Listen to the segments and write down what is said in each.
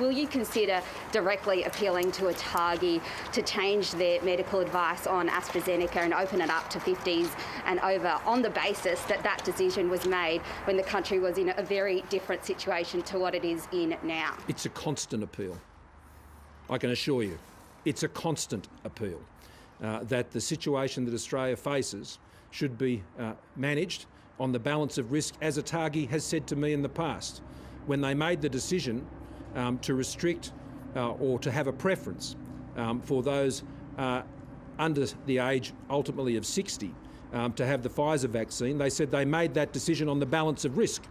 will you consider directly appealing to ATAGI to change their medical advice on AstraZeneca and open it up to 50s and over on the basis that that decision was made when the country was in a very different situation to what it is in now? It's a constant appeal. I can assure you, it's a constant appeal uh, that the situation that Australia faces should be uh, managed on the balance of risk, as ATAGI has said to me in the past. When they made the decision um, to restrict uh, or to have a preference um, for those uh, under the age ultimately of 60 um, to have the Pfizer vaccine, they said they made that decision on the balance of risk.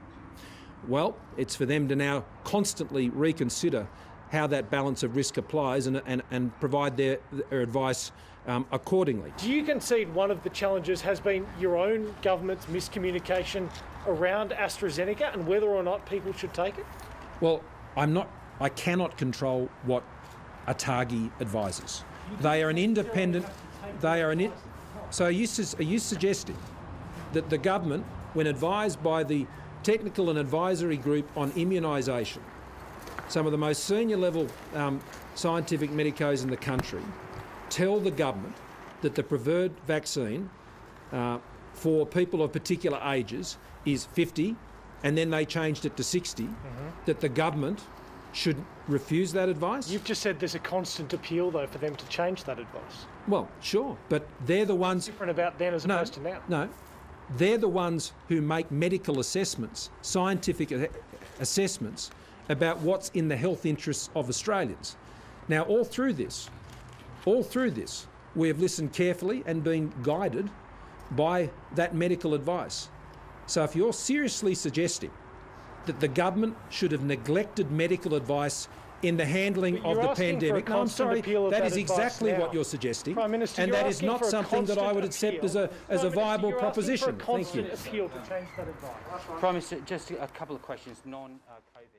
Well, it's for them to now constantly reconsider how that balance of risk applies and, and, and provide their, their advice um, accordingly. Do you concede one of the challenges has been your own government's miscommunication around AstraZeneca and whether or not people should take it? Well, I'm not. I cannot control what ATAGI advises. They are an independent. They are an. In, so are you, are you suggesting that the government, when advised by the technical and advisory group on immunisation, some of the most senior level um, scientific medicos in the country, tell the government that the preferred vaccine uh, for people of particular ages is 50 and then they changed it to 60, mm -hmm. that the government should refuse that advice? You've just said there's a constant appeal, though, for them to change that advice. Well, sure, but they're the ones. What's different about then as no, opposed to now? No, they're the ones who make medical assessments, scientific assessments about what's in the health interests of Australians. Now, all through this, all through this, we have listened carefully and been guided by that medical advice. So if you're seriously suggesting that the government should have neglected medical advice in the handling of the pandemic. No, I'm sorry. That, that is exactly now. what you're suggesting, Prime Minister, and that is not something that I would accept appeal. as a as Prime a viable Minister, proposition. Thank you. Appeal to change that advice. Prime Minister, just a couple of questions, non-COVID. Uh,